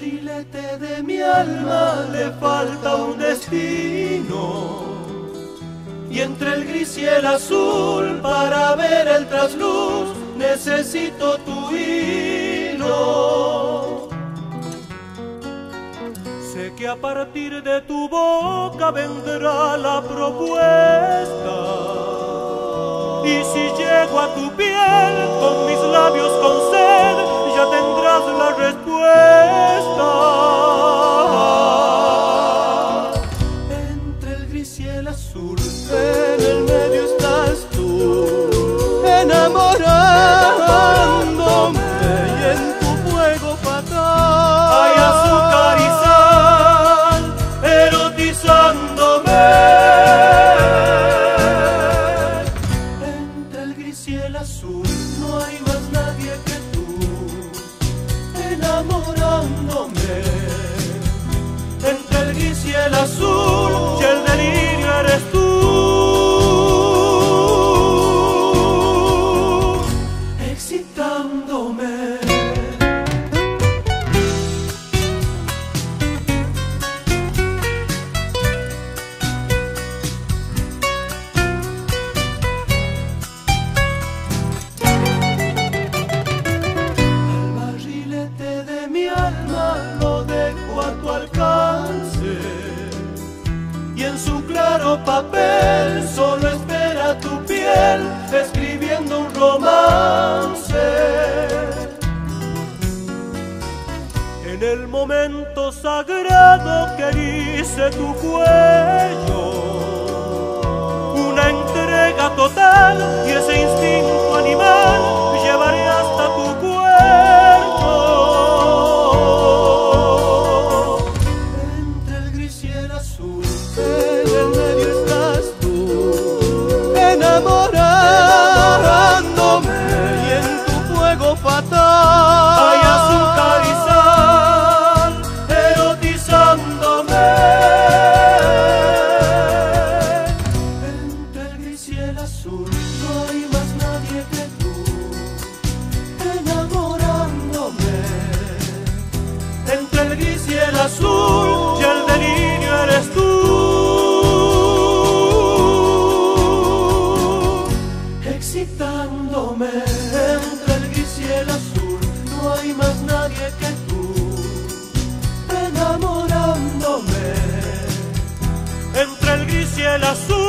barrilete de mi alma le falta un destino. Y entre el gris y el azul, para ver el trasluz, necesito tu hilo. Sé que a partir de tu boca vendrá la propuesta. Y si llego a tu piel con mis labios con El azul, en el medio estás tú, enamorándome y en tu fuego fatal. Hay azúcar y sal, erotizándome. Entre el gris y el azul no hay más nadie que tú, enamorándome. Entre el gris y el azul, papel solo espera tu piel escribiendo un romance. En el momento sagrado que erice tu cuello, una entrega total y ese instinto animal llevaré hasta tu cuerpo. Entre el gris y el azul, el azul no hay más nadie que tú, enamorándome. Entre el gris y el azul y el delirio eres tú. Excitándome entre el gris y el azul, no hay más nadie que tú, enamorándome. Entre el gris y el azul